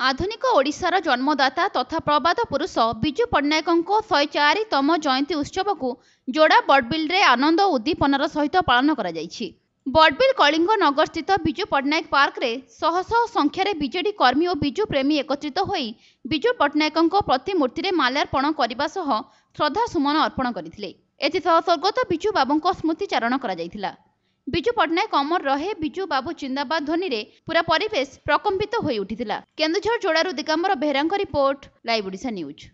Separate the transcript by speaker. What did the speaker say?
Speaker 1: ଆଧୁନିକ ଓଡ଼ିଶାର ଜନ୍ମଦାତା ତଥା ପ୍ରବାଦ ପୁରୁଷ ବିଜୁ ପଟ୍ଟନାୟକଙ୍କ ଶହେ ଚାରିତମ ଜୟନ୍ତୀ ଉତ୍ସବକୁ ଯୋଡ଼ା ବଡ଼ବିଲରେ ଆନନ୍ଦ ଉଦ୍ଦୀପନାର ସହିତ ପାଳନ କରାଯାଇଛି। ବଡ଼ବିଲ କଳିଙ୍ଗ ନଗରସ୍ଥିତ ବିଜୁ ପଟ୍ଟନାୟକ ପାର୍କରେ ଶହ ଶହ ସଂଖ୍ୟାରେ ବିଜେଡି କର୍ମୀ ଓ ବିଜୁ ପ୍ରେମୀ ଏକତ୍ରିତ ହୋଇ ବିଜୁ ପଟ୍ଟନାୟକଙ୍କ ପ୍ରତିମୂର୍ତ୍ତିରେ ମାଲ୍ୟାର୍ପଣ କରିବା ସହ ଶ୍ରଦ୍ଧାସୁମନ ଅର୍ପଣ କରିଥିଲେ। ଏଥିସହ ସ୍ୱର୍ଗତ ବିଜୁ ବାବୁଙ୍କ ସ୍ମୃତିଚାରଣ କରାଯାଇଥିଲା। ବିଜୁ ପଟ୍ଟନାୟକ ଅମର ରହେ ବିଜୁ ବାବୁ ଜିନ୍ଦାବାଦ ଧ୍ୱନିରେ ପୁରା ପରିବେଶ ପ୍ରକମ୍ପିତ ହୋଇ ଉଠିଥିଲା କେନ୍ଦୁଝର ଯୋଡ଼ାରୁ ଦିଗମ୍ବର ବେହେରାଙ୍କ report live Odisha news